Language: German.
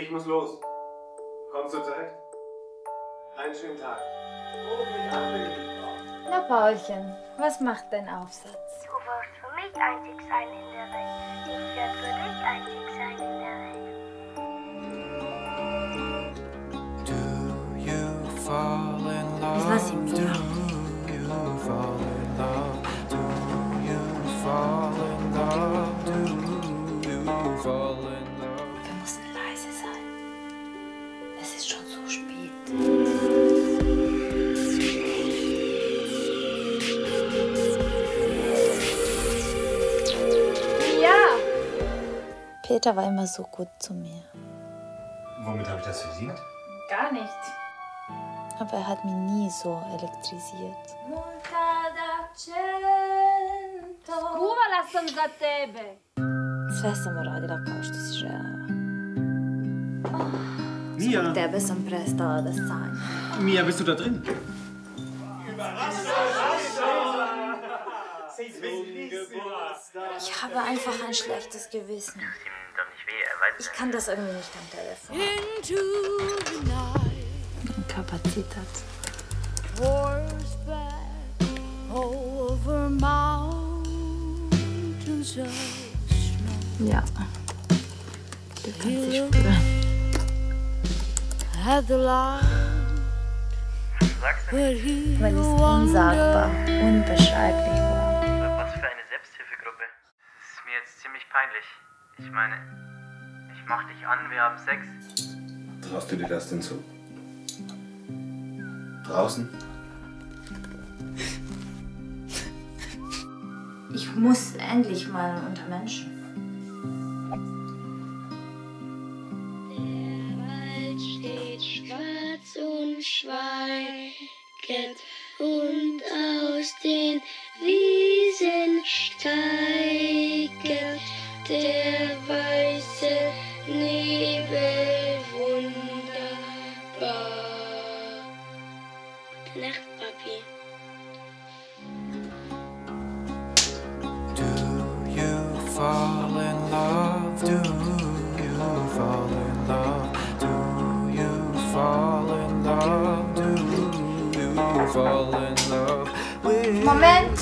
Ich muss los. Kommst du zurecht? Einen schönen Tag. Ruf mich an, wenn brauchst. Na, Paulchen, was macht dein Aufsatz? Du wirst für mich einzig sein in der Welt. Ich werde für dich einzig sein in der Welt. Do you fall in love? lass ihn Do you fall in love? Do you fall in love? Do you fall in love? Peter war immer so gut zu mir. Womit habe ich das verdient? Gar nicht. Aber er hat mich nie so elektrisiert. Skúvala som za tebe. Sve sam uradila kao što si želela. Mia, Tebe sam prestala da sanjam. Mia, bist du da drin? Ich habe einfach ein schlechtes Gewissen. Ich kann das irgendwie nicht am Telefon. snow. Ja. Du kannst sie spüren. Weil es unsagbar, unbeschreiblich war. was für eine Selbsthilfegruppe? Das ist mir jetzt ziemlich peinlich. Ich meine, mach dich an, wir haben Sex. Traust du dir das denn zu? Draußen? Ich muss endlich mal unter Menschen. Der Wald steht schwarz und schweigend und aus den Wunderbar. Nacht, Papi. Do you fall in love? Do you fall in love? Do you fall in love? Do you fall in love? Moment.